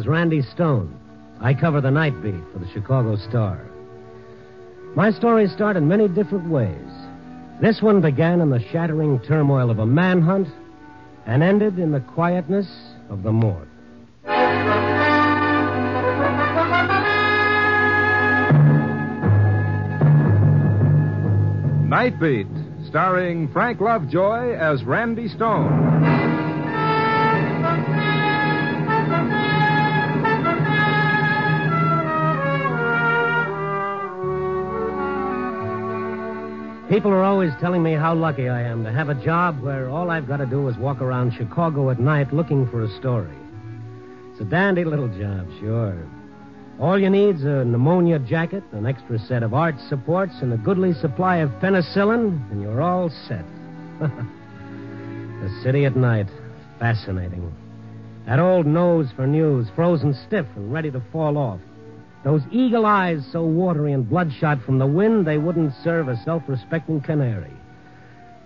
Is Randy Stone. I cover the night beat for the Chicago Star. My stories start in many different ways. This one began in the shattering turmoil of a manhunt and ended in the quietness of the morgue. Night Beat, starring Frank Lovejoy as Randy Stone. People are always telling me how lucky I am to have a job where all I've got to do is walk around Chicago at night looking for a story. It's a dandy little job, sure. All you need's a pneumonia jacket, an extra set of arch supports, and a goodly supply of penicillin, and you're all set. the city at night. Fascinating. That old nose for news, frozen stiff and ready to fall off. Those eagle eyes so watery and bloodshot from the wind they wouldn't serve a self respecting canary.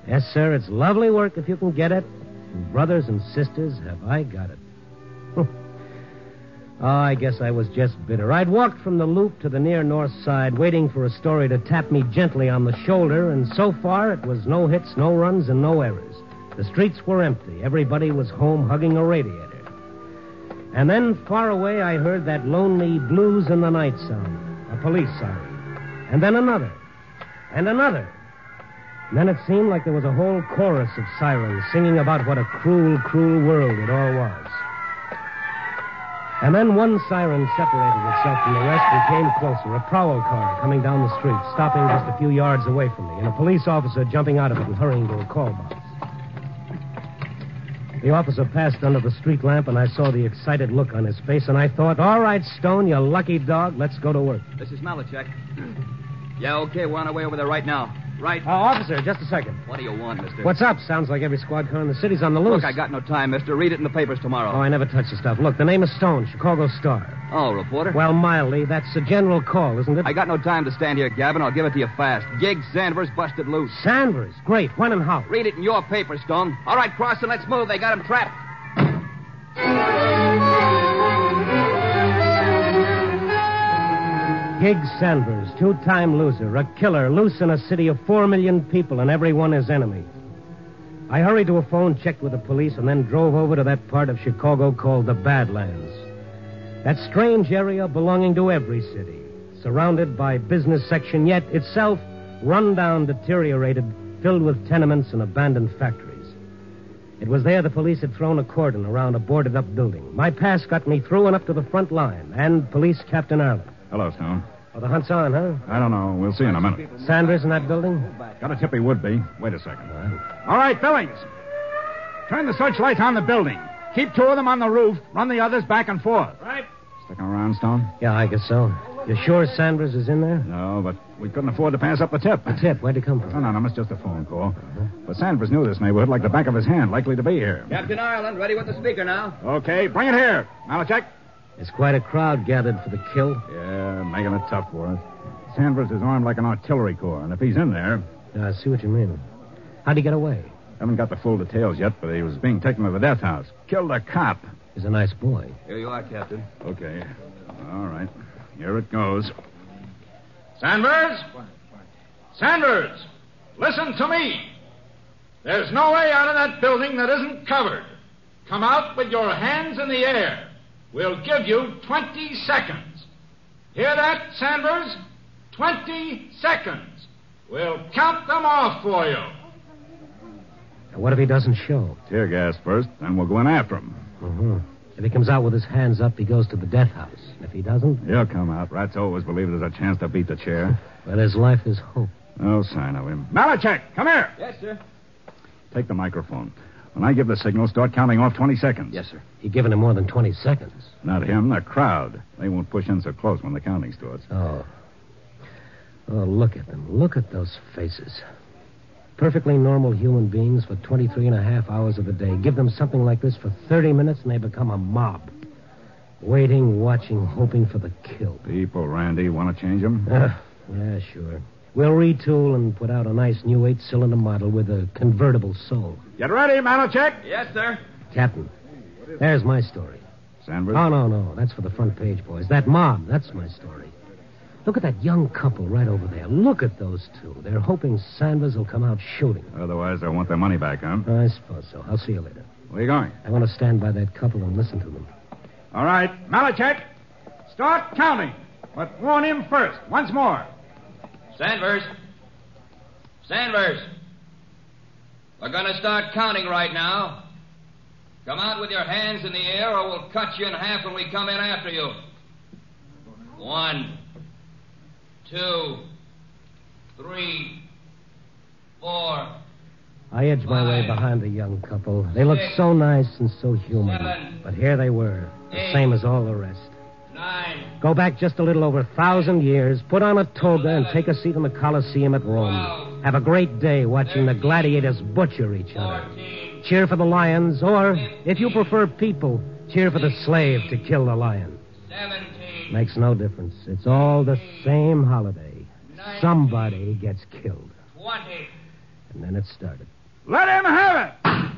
Yes, sir, it's lovely work if you can get it. And brothers and sisters, have I got it. oh, I guess I was just bitter. I'd walked from the loop to the near north side, waiting for a story to tap me gently on the shoulder, and so far it was no hits, no runs, and no errors. The streets were empty. Everybody was home hugging a radiator. And then far away I heard that lonely blues in the night sound, a police siren. And then another. And another. And then it seemed like there was a whole chorus of sirens singing about what a cruel, cruel world it all was. And then one siren separated itself from the rest and came closer. A prowl car coming down the street, stopping just a few yards away from me, and a police officer jumping out of it and hurrying to a call box. The officer passed under the street lamp, and I saw the excited look on his face, and I thought, all right, Stone, you lucky dog, let's go to work. This is Malachek. yeah, okay, we're on our way over there right now. Right. Uh, officer, just a second. What do you want, mister? What's up? Sounds like every squad car in the city's on the loose. Look, I got no time, mister. Read it in the papers tomorrow. Oh, I never touch the stuff. Look, the name is Stone, Chicago Star. Oh, reporter? Well, mildly, that's a general call, isn't it? I got no time to stand here, Gavin. I'll give it to you fast. Gig Sanders busted loose. Sanders? Great. When and how? Read it in your paper, Stone. All right, Crossan, let's move. They got him trapped. Gig Sanders, two time loser, a killer, loose in a city of four million people, and everyone his enemy. I hurried to a phone, checked with the police, and then drove over to that part of Chicago called the Badlands. That strange area belonging to every city, surrounded by business section, yet itself run down, deteriorated, filled with tenements and abandoned factories. It was there the police had thrown a cordon around a boarded up building. My pass got me through and up to the front line, and Police Captain Arlen. Hello, Stone. Oh, the hunt's on, huh? I don't know. We'll see in a minute. Sanders in that building? Got a tip he would be. Wait a second. All right, Billings. Turn the searchlights on the building. Keep two of them on the roof. Run the others back and forth. Right. Sticking around, Stone? Yeah, I guess so. You sure Sanders is in there? No, but we couldn't afford to pass up the tip. The tip? Where'd it come from? No, no, no. It's just a phone call. But Sanders knew this neighborhood like the back of his hand, likely to be here. Captain Ireland, ready with the speaker now. Okay, bring it here. Malachek. There's quite a crowd gathered for the kill. Yeah, making it tough for us. Sanders is armed like an artillery corps, and if he's in there, I see what you mean. How'd he get away? haven't got the full details yet, but he was being taken to the death house. Killed a cop. He's a nice boy. Here you are, Captain. Okay. All right. Here it goes. Sanders? Sanders! Listen to me. There's no way out of that building that isn't covered. Come out with your hands in the air. We'll give you 20 seconds. Hear that, Sanders? 20 seconds. We'll count them off for you. Now, what if he doesn't show? Tear gas first, then we'll go in after him. Mm-hmm. If he comes out with his hands up, he goes to the death house. If he doesn't, He'll come out. Rats always believe there's a chance to beat the chair. well, his life is hope. No sign of him. Malachek, come here. Yes, sir. Take the microphone. When I give the signal, start counting off 20 seconds. Yes, sir. He given him more than 20 seconds. Not him, the crowd. They won't push in so close when the counting starts. Oh. Oh, look at them. Look at those faces. Perfectly normal human beings for 23 and a half hours of the day. Give them something like this for 30 minutes and they become a mob. Waiting, watching, hoping for the kill. People, Randy, want to change them? Ah, yeah, sure. We'll retool and put out a nice new eight cylinder model with a convertible sole. Get ready, Malachek. Yes, sir. Captain, there's my story. Sanders? Oh, no, no. That's for the front page, boys. That mob, that's my story. Look at that young couple right over there. Look at those two. They're hoping Sanders will come out shooting. Otherwise, they'll want their money back, huh? I suppose so. I'll see you later. Where are you going? I want to stand by that couple and listen to them. All right. Malachek, start counting. But warn him first. Once more. Sanders. Sanders. We're going to start counting right now. Come out with your hands in the air, or we'll cut you in half when we come in after you. One, two, three, four, I edged my way behind the young couple. They looked so nice and so human. But here they were, the same as all the rest. Nine, Go back just a little over a thousand years, put on a toga, and take a seat in the Colosseum at Rome. Twelve. Have a great day watching the gladiators butcher each other. fourteen, Cheer for the lions, or, if you prefer people, cheer for the slave to kill the lion. seventeen, Makes no difference. It's all the same holiday. Somebody gets killed. twenty. And then it started. Let him have it.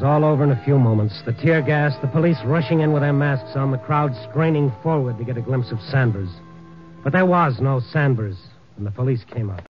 Was all over in a few moments. The tear gas, the police rushing in with their masks on, the crowd straining forward to get a glimpse of Sanders. But there was no Sanders when the police came up.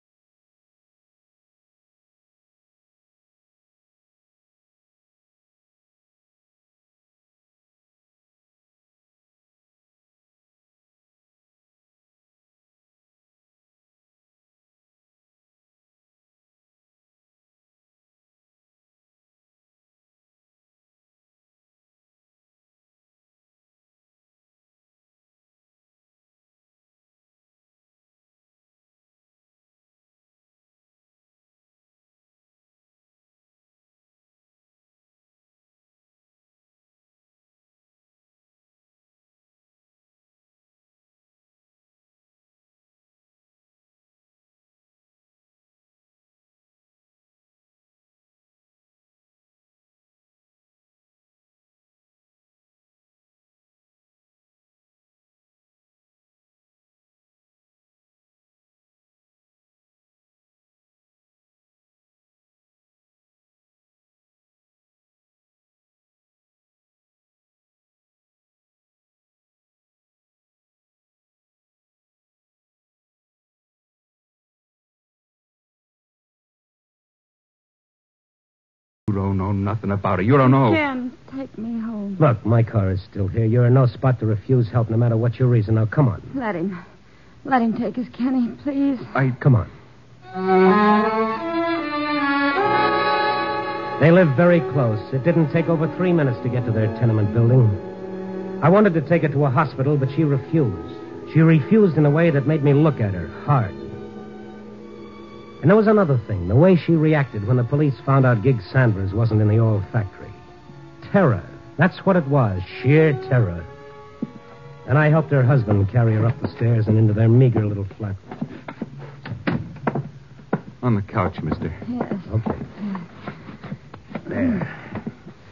You don't know nothing about it. You don't know. Ken, take me home. Look, my car is still here. You're in no spot to refuse help no matter what your reason. Now, come on. Let him. Let him take us, Kenny, please. I... Come on. They lived very close. It didn't take over three minutes to get to their tenement building. I wanted to take her to a hospital, but she refused. She refused in a way that made me look at her hard. And there was another thing the way she reacted when the police found out Gig Sanders wasn't in the oil factory. Terror. That's what it was sheer terror. And I helped her husband carry her up the stairs and into their meager little flat. On the couch, mister. Yes. Okay. There.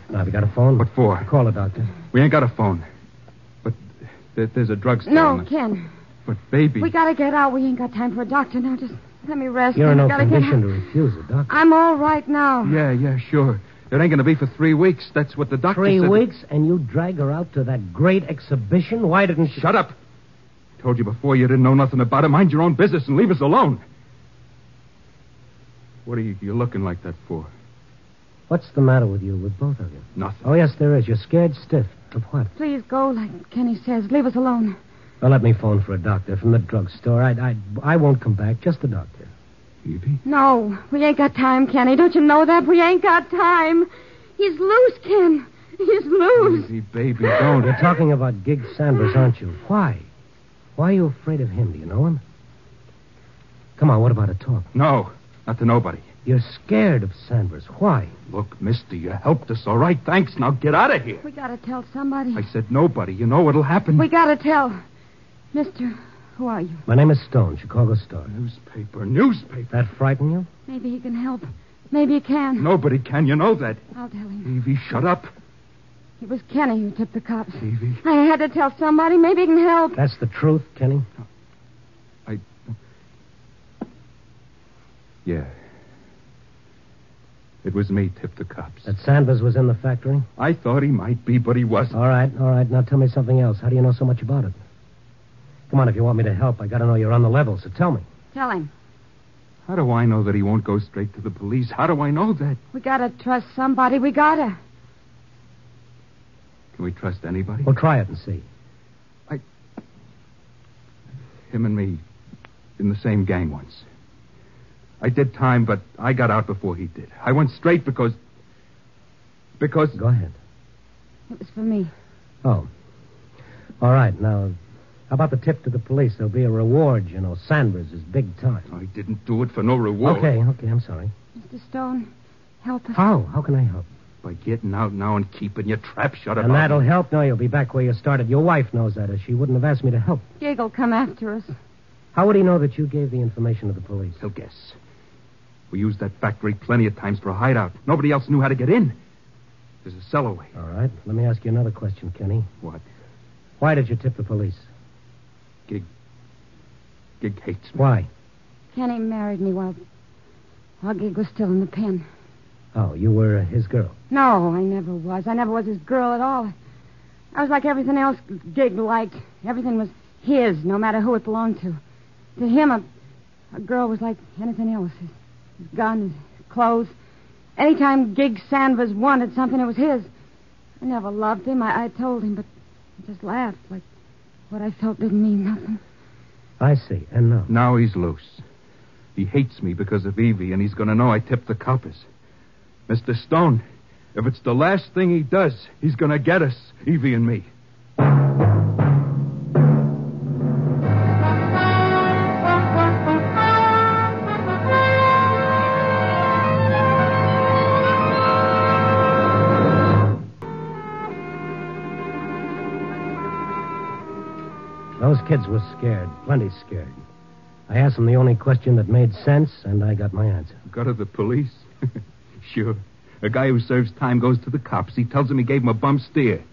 Now, have you got a phone? What for? Call a doctor. We ain't got a phone. But there, there's a drugstore. No, on the- Ken. But, baby. We gotta get out. We ain't got time for a doctor now. Just let me rest. You're in no condition to refuse a doctor. I'm all right now. Yeah, yeah, sure. It ain't going to be for three weeks. That's what the doctor Three said. weeks, and you drag her out to that great exhibition? Why didn't she... Shut up. Told you before you didn't know nothing about it. Mind your own business and leave us alone. What are you, you looking like that for? What's the matter with you, with both of you? Nothing. Oh, yes, there is. You're scared stiff. Of what? Please go, like Kenny says. Leave us alone. Well, let me phone for a doctor from the drugstore. I, I, I won't come back. Just the doctor. Evie? No, we ain't got time, Kenny. Don't you know that? We ain't got time. He's loose, Ken. He's loose. Evie, baby, don't. You're talking about Gig Sanders, aren't you? Why? Why are you afraid of him? Do you know him? Come on, what about a talk? No, not to nobody. You're scared of Sanders. Why? Look, mister, you helped us, all right? Thanks. Now get out of here. We gotta tell somebody. I said nobody. You know what'll happen. We gotta tell. Mister, who are you? My name is Stone, Chicago Star. Newspaper, newspaper. That frighten you? Maybe he can help. Maybe he can. Nobody can. You know that. I'll tell him. Evie, shut up. It was Kenny who tipped the cops. Evie. I had to tell somebody. Maybe he can help. That's the truth, Kenny? I. Yeah. It was me tipped the cops. That Sanders was in the factory? I thought he might be, but he wasn't. All right, all right. Now tell me something else. How do you know so much about it? Come on, if you want me to help, I gotta know you're on the level, so tell me. Tell him. How do I know that he won't go straight to the police? How do I know that? We gotta trust somebody. We gotta. Can we trust anybody? Well, try it and see. I. Him and me in the same gang once. I did time, but I got out before he did. I went straight because. Because. Go ahead. It was for me. Oh. All right, now, how about the tip to the police? There'll be a reward, you know. Sanders is big time. I didn't do it for no reward. Okay, okay, I'm sorry. Mr. Stone, help us. How? How can I help? By getting out now and keeping your trap shut And about that'll me. help? No, you'll be back where you started. Your wife knows that, or she wouldn't have asked me to help. Gig'll come after us. How would he know that you gave the information to the police? He'll guess. We used that factory plenty of times for a hideout. Nobody else knew how to get in. There's a cellarway. All right, let me ask you another question, Kenny. What? Why did you tip the police? Gig. Gig hates me. Why? Kenny married me while, while Gig was still in the pen. Oh, you were his girl. No, I never was. I never was his girl at all. I was like everything else Gig liked. Everything was his, no matter who it belonged to. To him, a, a girl was like anything else. His, his gun, his clothes. Anytime Gig Sanders wanted something, it was his. I never loved him. I, I told him, but he just laughed like what I felt didn't mean nothing. I see. And now? Now he's loose. He hates me because of Evie, and he's going to know I tipped the coppers. Mr. Stone, if it's the last thing he does, he's going to get us, Evie and me. Those kids were scared, plenty scared. I asked them the only question that made sense, and I got my answer. Go to the police? sure. A guy who serves time goes to the cops. He tells them he gave him a bum steer.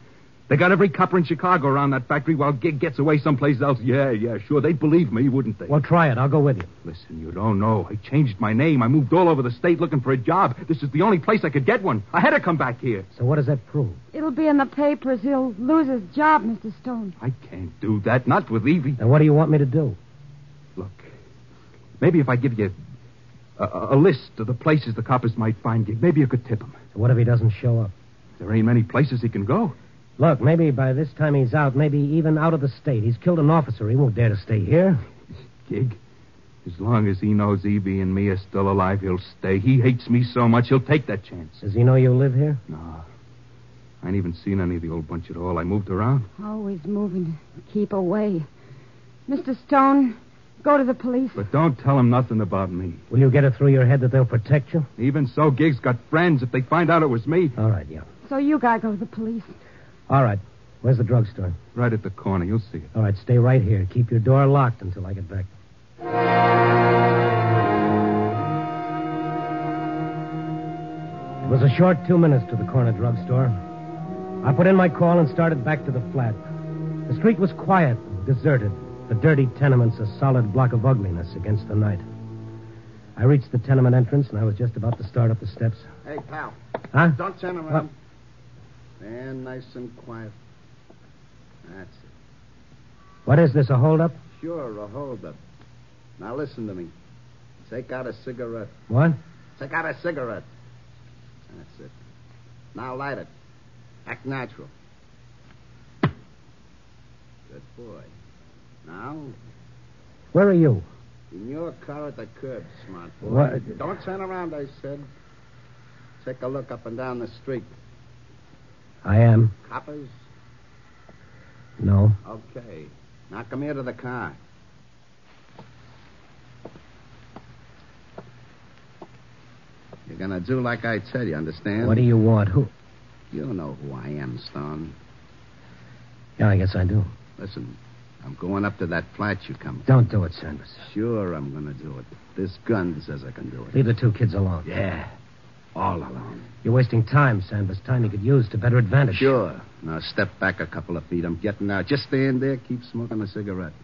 They got every copper in Chicago around that factory while Gig gets away someplace else. Yeah, yeah, sure. They'd believe me, wouldn't they? Well, try it. I'll go with you. Listen, you don't know. I changed my name. I moved all over the state looking for a job. This is the only place I could get one. I had to come back here. So what does that prove? It'll be in the papers. He'll lose his job, Mr. Stone. I can't do that. Not with Evie. Then what do you want me to do? Look, maybe if I give you a, a list of the places the coppers might find Gig, maybe you could tip him. So what if he doesn't show up? There ain't many places he can go. Look, maybe by this time he's out, maybe even out of the state. He's killed an officer. He won't dare to stay here. Gig, as long as he knows Evie and me are still alive, he'll stay. He hates me so much, he'll take that chance. Does he know you live here? No. I ain't even seen any of the old bunch at all. I moved around. Always moving to keep away. Mr. Stone, go to the police. But don't tell him nothing about me. Will you get it through your head that they'll protect you? Even so, Gig's got friends. If they find out it was me, All right, yeah. So you gotta go to the police. All right. Where's the drugstore? right at the corner, you'll see it. All right, stay right here. Keep your door locked until I get back. It was a short two minutes to the corner drugstore. I put in my call and started back to the flat. The street was quiet, deserted. The dirty tenements a solid block of ugliness against the night. I reached the tenement entrance, and I was just about to start up the steps. Hey, pal. Huh? Don't turn around. Stand nice and quiet. That's it. What is this, a holdup? Sure, a holdup. Now listen to me. Take out a cigarette. What? Take out a cigarette. That's it. Now light it. Act natural. Good boy. Now, Where are you? in your car at the curb, smart boy. What? Don't turn around, I said. Take a look up and down the street. I am. Coppers? No. Okay. Now come here to the car. You're gonna do like I tell you, understand? What do you want? Who? You know who I am, Stone. Yeah, I guess I do. Listen, I'm going up to that flat you come. Don't do it, Sanders. Sure, I'm gonna do it. This gun says I can do it. Leave the two kids alone. Yeah. All alone. You're wasting time, Sanders. Time you could use to better advantage. Sure. Now step back a couple of feet. I'm getting out. Just stand there. Keep smoking a cigarette.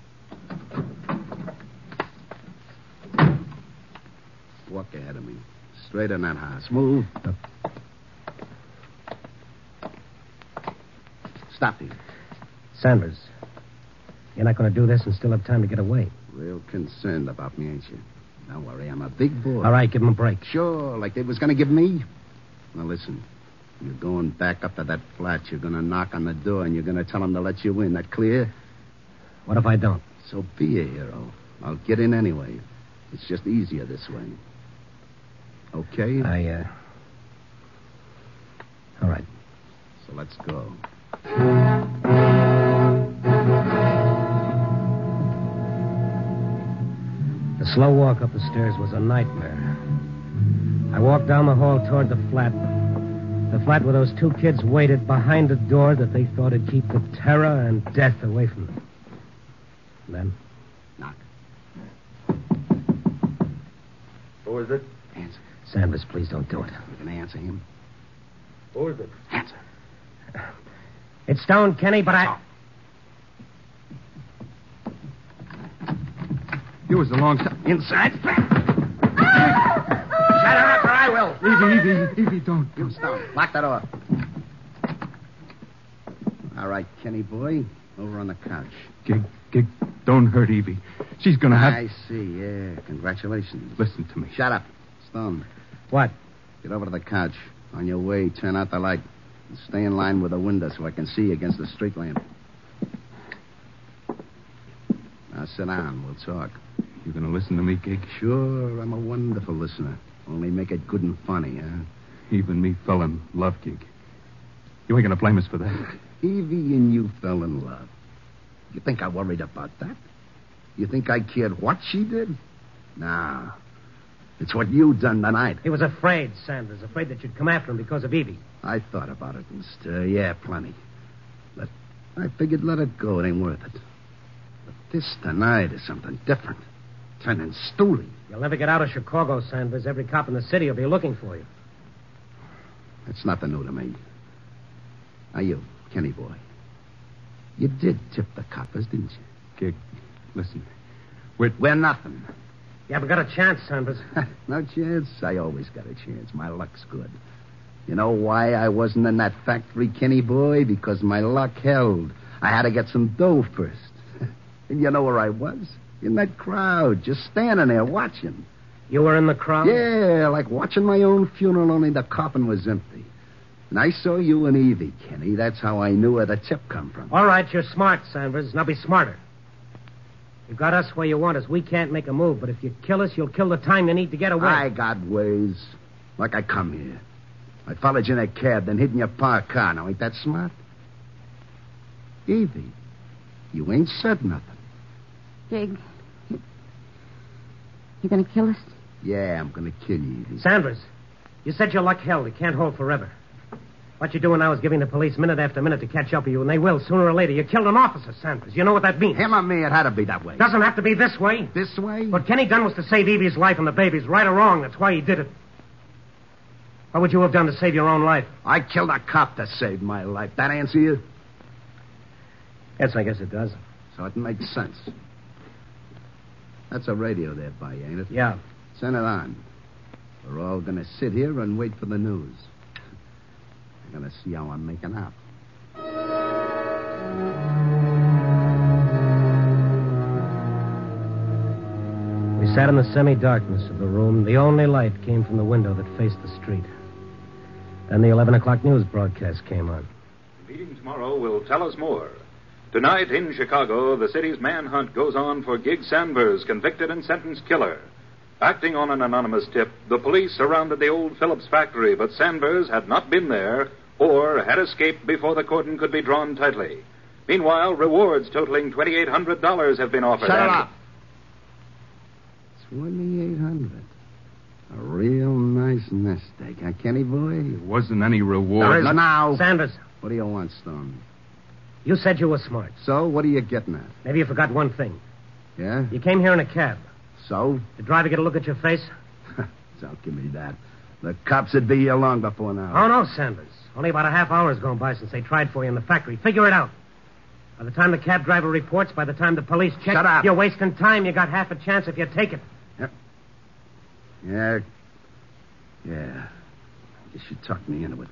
Walk ahead of me. Straight in that house. Move. Stop you. Sanders, you're not going to do this and still have time to get away. Real concerned about me, ain't you? Don't worry, I'm a big boy. All right, give him a break. Sure, like they was going to give me. Now listen, you're going back up to that flat. You're going to knock on the door and you're going to tell them to let you in. That clear? What if I don't? So be a hero. I'll get in anyway. It's just easier this way. Okay? I, uh. All right. So let's go. Slow walk up the stairs was a nightmare. I walked down the hall toward the flat. The flat where those two kids waited behind a door that they thought would keep the terror and death away from them. And then, Knock. Who is it? Answer. Sanders, please don't do it. You going to answer him? Who is it? Answer. It's Stone, Kenny, but I. You was a long time. Inside. Shut her up or I will. Evie, Evie, Evie, don't. You Stone. Lock that door. All right, Kenny boy. Over on the couch. Gig, Gig, don't hurt Evie. She's gonna have. I see, yeah. Congratulations. Listen to me. Shut up. Stone. What? Get over to the couch. On your way, turn out the light. And stay in line with the window so I can see against the street lamp. Now sit down. We'll talk. You gonna listen to me, Gig? Sure, I'm a wonderful listener. Only make it good and funny, huh? Even me fell in love, Gig. You ain't gonna blame us for that. Evie and you fell in love. You think I worried about that? You think I cared what she did? Nah. It's what you done tonight. He was afraid, Sanders, afraid that you'd come after him because of Evie. I thought about it, mister. Yeah, plenty. But I figured let it go. It ain't worth it. But this tonight is something different. Turning stooly. You'll never get out of Chicago, Sanders. Every cop in the city will be looking for you. That's nothing new to me. Now you, Kenny boy. You did tip the coppers, didn't you? Gig, listen. We're nothing. You haven't got a chance, Sanders. no chance? I always got a chance. My luck's good. You know why I wasn't in that factory, Kenny boy? Because my luck held. I had to get some dough first. and you know where I was? In that crowd, just standing there watching. You were in the crowd? Yeah, like watching my own funeral, only the coffin was empty. And I saw you and Evie, Kenny. That's how I knew where the tip come from. All right, you're smart, Sanders. Now be smarter. You've got us where you want us. We can't make a move, but if you kill us, you'll kill the time you need to get away. I got ways. Like I come here. I followed you in a cab, then hid in your parked car. Now, ain't that smart? Evie, you ain't said nothing. Gig, you, you gonna kill us? Yeah, I'm gonna kill you, Sanders, you said your luck held. It can't hold forever. What you're doing now is giving the police minute after minute to catch up with you, and they will sooner or later. You killed an officer, Sanders. You know what that means. Him or me, it had to be that way. Doesn't have to be this way. This way? What Kenny done was to save Evie's life and the baby's, right or wrong. That's why he did it. What would you have done to save your own life? I killed a cop to save my life. That answer you? Yes, I guess it does. So it makes sense. That's a radio there by you, ain't it? Yeah. Send it on. We're all going to sit here and wait for the news. We're going to see how I'm making out. We sat in the semi darkness of the room. The only light came from the window that faced the street. Then the 11 o'clock news broadcast came on. The meeting tomorrow will tell us more. Tonight in Chicago, the city's manhunt goes on for Gig Sanders, convicted and sentenced killer. Acting on an anonymous tip, the police surrounded the old Phillips factory, but Sanders had not been there or had escaped before the cordon could be drawn tightly. Meanwhile, rewards totaling $2,800 have been offered. Shut and- up. 2800 A real nice nest egg, huh, Kenny boy? There wasn't any reward. There is now. Sanders, What do you want, Stone? You said you were smart. So, what are you getting at? Maybe you forgot one thing. Yeah? You came here in a cab. So? Did the driver get a look at your face? Don't give me that. The cops would be here long before now. Oh, no, Sanders. Only about a half hour's gone by since they tried for you in the factory. Figure it out. By the time the cab driver reports, by the time the police check, Shut up. you're wasting time. You got half a chance if you take it. Yeah. Yeah. I Guess you talked me into it.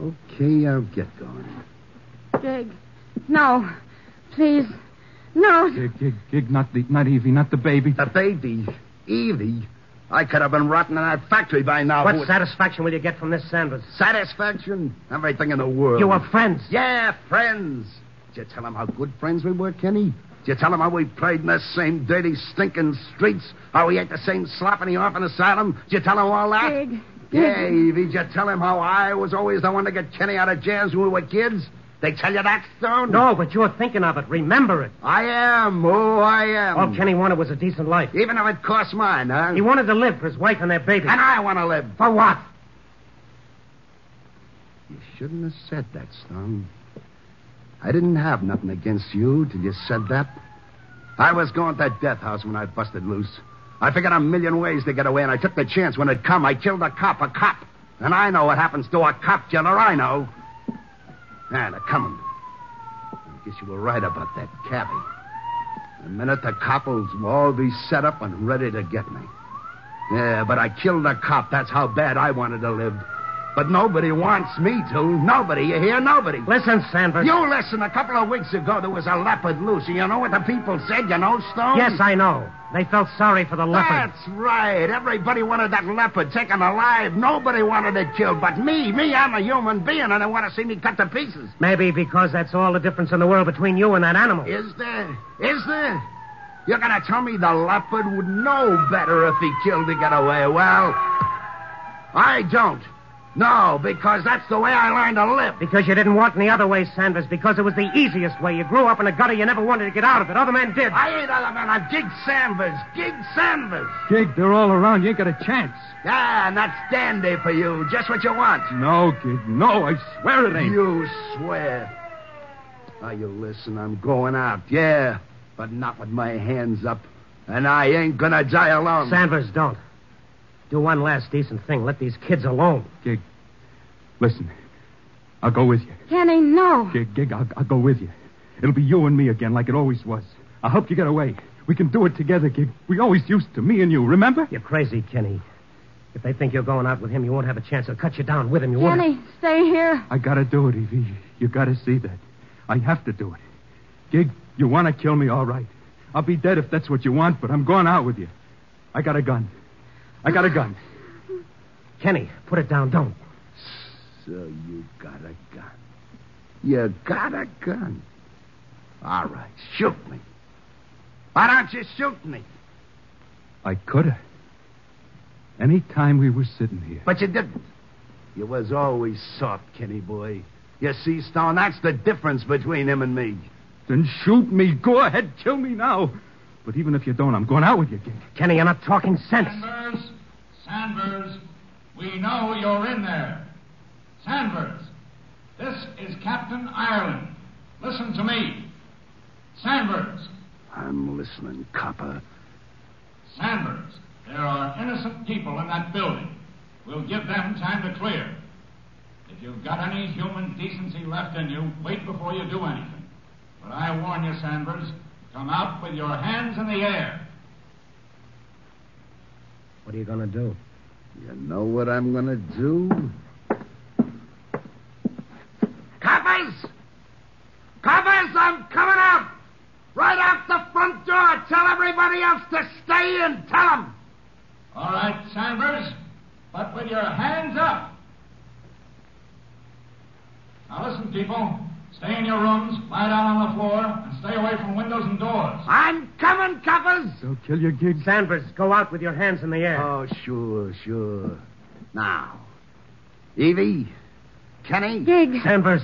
Okay, I'll get going. Gig. No. Please. No. Gig, gig, gig, not the, not Evie, not the baby. The baby, Evie. I could have been rotting in that factory by now. What Who- satisfaction will you get from this, Sanders? Satisfaction? Everything in the world. You were friends. Yeah, friends. Did you tell him how good friends we were, Kenny? Did you tell him how we played in the same dirty, stinking streets? How we ate the same slop in the orphan asylum? Did you tell him all that? Gig. Gig. Yeah, Evie, did you tell him how I was always the one to get Kenny out of jams when we were kids? They tell you that, Stone? No, but you're thinking of it. Remember it. I am. Oh, I am. All Kenny wanted was a decent life. Even if it cost mine, huh? He wanted to live for his wife and their baby. And I want to live. For what? You shouldn't have said that, Stone. I didn't have nothing against you till you said that. I was going to that death house when I busted loose. I figured a million ways to get away, and I took the chance when it come. I killed a cop, a cop. And I know what happens to a cop killer. I know. Yeah, they're coming. I guess you were right about that cabby. The minute the cop will all be set up and ready to get me. Yeah, but I killed a cop. That's how bad I wanted to live. But nobody wants me to. Nobody. You hear? Nobody. Listen, Sanders. You listen. A couple of weeks ago, there was a leopard loose. You know what the people said? You know, Stone? Yes, I know. They felt sorry for the leopard. That's right. Everybody wanted that leopard taken alive. Nobody wanted it killed but me. Me, I'm a human being, and they want to see me cut to pieces. Maybe because that's all the difference in the world between you and that animal. Is there? Is there? You're going to tell me the leopard would know better if he killed to get away? Well, I don't. No, because that's the way I learned to live. Because you didn't want any other way, Sanders. Because it was the easiest way. You grew up in a gutter. You never wanted to get out of it. Other men did. I ain't other man. I'm Gig Sanders. Gig Sanders. Gig, they're all around. You ain't got a chance. Ah, and that's dandy for you. Just what you want. No, Gig, no. I swear it ain't. You swear. Now, you listen. I'm going out, yeah, but not with my hands up. And I ain't gonna die alone. Sanders, don't. Do one last decent thing. Let these kids alone. Gig, listen. I'll go with you. Kenny, no. Gig, Gig, I'll, I'll go with you. It'll be you and me again, like it always was. I'll help you get away. We can do it together, Gig. We always used to, me and you, remember? You're crazy, Kenny. If they think you're going out with him, you won't have a chance. They'll cut you down with him. You won't. Kenny, stay here. I gotta do it, Evie. You gotta see that. I have to do it. Gig, you want to kill me, all right. I'll be dead if that's what you want, but I'm going out with you. I got a gun. I got a gun. Kenny, put it down. Don't. So you got a gun. You got a gun. All right, shoot me. Why don't you shoot me? I could have. Any time we were sitting here. But you didn't. You was always soft, Kenny boy. You see, Stone, that's the difference between him and me. Then shoot me. Go ahead, kill me now. But even if you don't, I'm going out with you, Gig. Kenny, you're not talking sense. Sanders, Sanders, we know you're in there. Sanders, this is Captain Ireland. Listen to me. Sanders, I'm listening, copper. Sanders, there are innocent people in that building. We'll give them time to clear. If you've got any human decency left in you, wait before you do anything. But I warn you, Sanders, come out with your hands in the air. What are you going to do? You know what I'm gonna do? Coppers! Coppers, I'm coming out! Right out the front door. Tell everybody else to stay in. Tell them. All right, Sanders, but with your hands up. Now listen, people. Stay in your rooms, lie down on the floor, and stay away from windows and doors. I'm coming, coppers. They'll kill your Gig. Sanders, go out with your hands in the air. Oh, sure, sure. Now, Evie, Kenny. Gig. Sanders.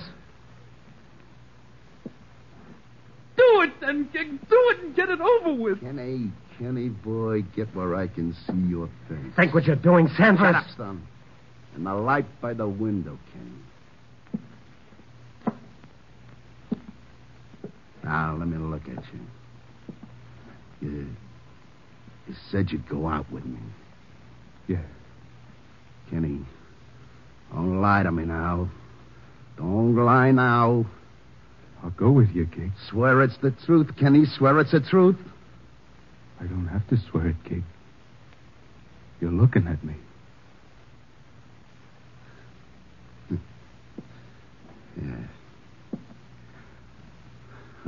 Do it then, Gig. Do it and get it over with. Kenny, Kenny, boy, get where I can see your face. Think what you're doing, Sanders. Shut up, Stone. And the light by the window, Kenny. Now, let me look at you. You, you said you'd go out with me. Yeah. Kenny, don't lie to me now. Don't lie now. I'll go with you, Kate. Swear it's the truth, Kenny. Swear it's the truth. I don't have to swear it, Kate. You're looking at me. yeah.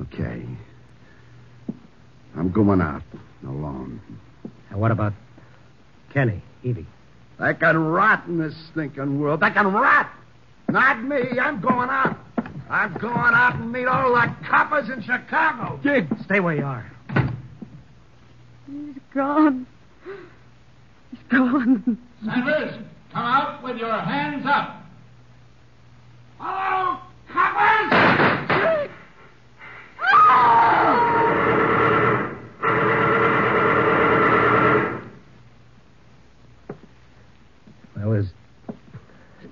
Okay. I'm going out alone. Now, what about Kenny, Evie? That can rot in this stinking world. That can rot. Not me. I'm going out. I'm going out and meet all the coppers in Chicago. Gig, stay where you are. He's gone. He's gone. Sanders, come out with your hands up. Hello, coppers! Well, there's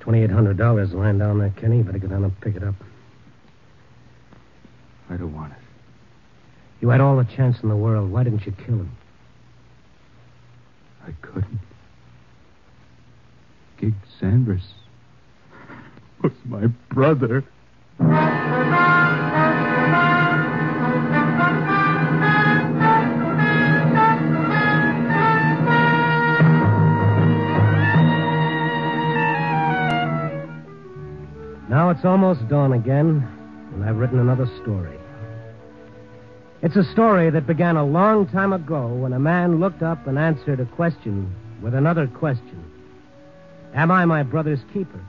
$2,800 lying down there, Kenny. You better go down and pick it up. I don't want it. You had all the chance in the world. Why didn't you kill him? I couldn't. Gig Sanders was my brother. Now it's almost dawn again, and I've written another story. It's a story that began a long time ago when a man looked up and answered a question with another question Am I my brother's keeper?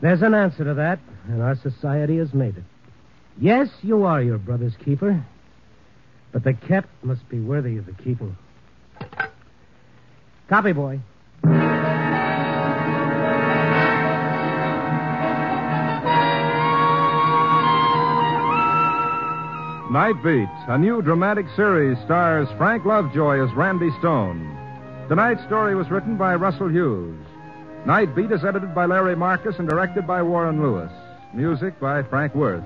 There's an answer to that, and our society has made it. Yes, you are your brother's keeper, but the kept must be worthy of the keeping. Copy, boy. Night Beat, a new dramatic series, stars Frank Lovejoy as Randy Stone. Tonight's story was written by Russell Hughes. Night Beat is edited by Larry Marcus and directed by Warren Lewis. Music by Frank Worth.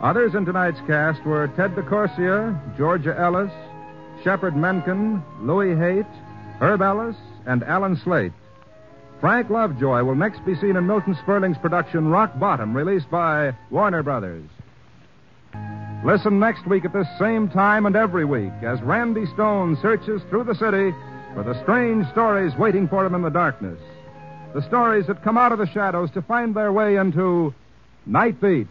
Others in tonight's cast were Ted DeCorsia, Georgia Ellis, Shepard Menken, Louis Haight, Herb Ellis, and Alan Slate. Frank Lovejoy will next be seen in Milton Sperling's production Rock Bottom, released by Warner Brothers. Listen next week at this same time and every week as Randy Stone searches through the city for the strange stories waiting for him in the darkness. The stories that come out of the shadows to find their way into Night Beat.